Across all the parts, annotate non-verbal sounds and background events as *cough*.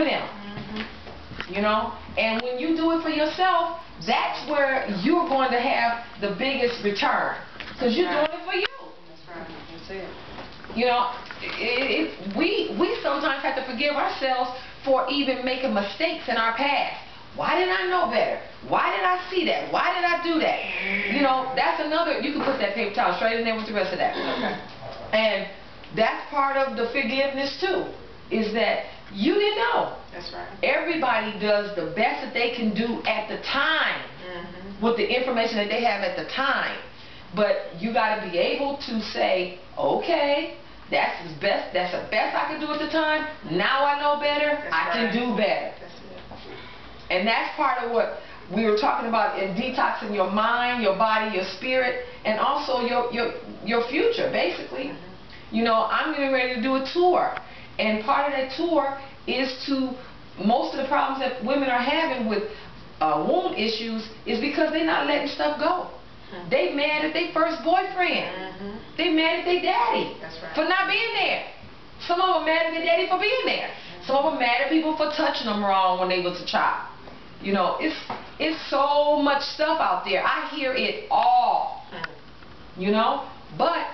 for them. Mm-hmm. You know? And when you do it for yourself, that's where you're going to have the biggest return. Because you're Right. doing it for you. That's right. That's it. You know, it, it, we we sometimes have to forgive ourselves for even making mistakes in our past. Why didn't I know better? Why did I see that? Why did I do that? You know, that's another. You can put that paper towel straight in there with the rest of that. Okay. And that's part of the forgiveness too. Is that you didn't know. Right. Everybody does the best that they can do at the time Mm-hmm. with the information that they have at the time. But you got to be able to say, okay, that's the best. That's the best I can do at the time. Now I know better. That's I can do better. That's. And that's part of what we were talking about in detoxing your mind, your body, your spirit, and also your your your future, basically. You know, I'm getting ready to do a tour, and part of that tour is to most of the problems that women are having with uh, womb issues is because they're not letting stuff go. Mhm. They mad at their first boyfriend. Mm-hmm. They mad at their daddy right. for not being there. Some of them mad at their daddy for being there. Some of them mad at people for touching them wrong when they was a child. You know, it's it's so much stuff out there. I hear it all. You know, but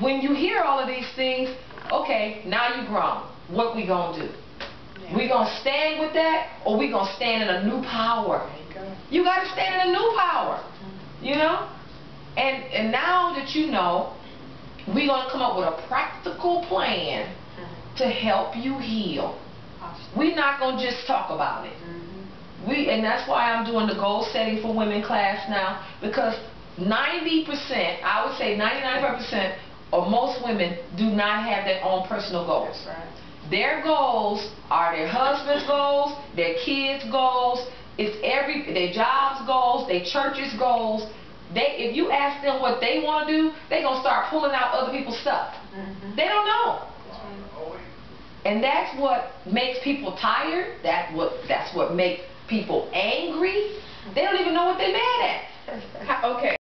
when you hear all of these things, okay, now you grown. What we gonna do? We gonna stand with that, or we gonna stand in a new power? You. You gotta stand in a new power. You know? And and now that you know, we're gonna come up with a practical plan to help you heal. We're not gonna just talk about it. Mhm. We and that's why I'm doing the goal setting for women class now because 90%, I would say 99% of most women do not have their own personal goals. Right. Their goals are their husband's goals, their kids' goals, it's every their jobs goals, their church's goals. They if you ask them what they want to do, they're gonna start pulling out other people's stuff. Mhm. They don't know. And that's what makes people tired. That what that's what makes people angry. They don't even know what they're mad at. *laughs* Okay.